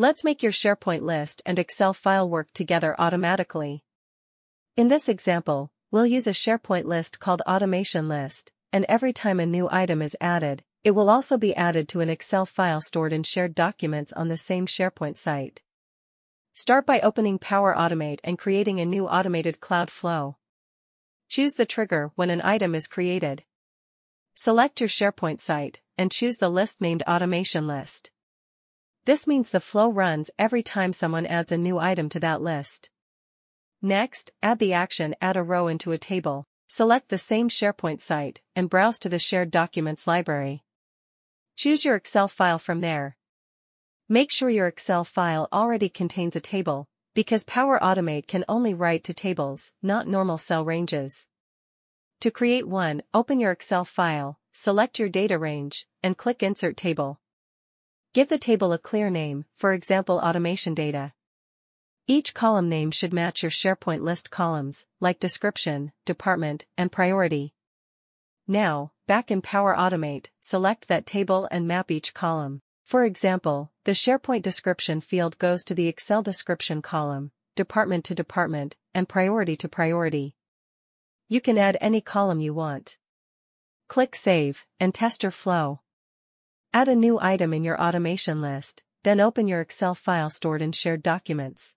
Let's make your SharePoint list and Excel file work together automatically. In this example, we'll use a SharePoint list called Automation List, and every time a new item is added, it will also be added to an Excel file stored in shared documents on the same SharePoint site. Start by opening Power Automate and creating a new automated cloud flow. Choose the trigger when an item is created. Select your SharePoint site and choose the list named Automation List. This means the flow runs every time someone adds a new item to that list. Next, add the action Add a row into a table. Select the same SharePoint site and browse to the Shared Documents library. Choose your Excel file from there. Make sure your Excel file already contains a table, because Power Automate can only write to tables, not normal cell ranges. To create one, open your Excel file, select your data range, and click Insert Table. Give the table a clear name, for example Automation Data. Each column name should match your SharePoint list columns, like description, department, and priority. Now, back in Power Automate, select that table and map each column. For example, the SharePoint description field goes to the Excel description column, department to department, and priority to priority. You can add any column you want. Click Save, and test your flow. Add a new item in your automation list, then open your Excel file stored in shared documents.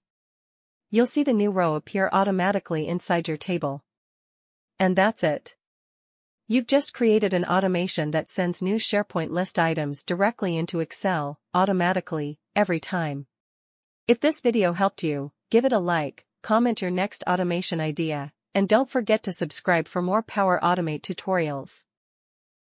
You'll see the new row appear automatically inside your table. And that's it. You've just created an automation that sends new SharePoint list items directly into Excel, automatically, every time. If this video helped you, give it a like, comment your next automation idea, and don't forget to subscribe for more Power Automate tutorials.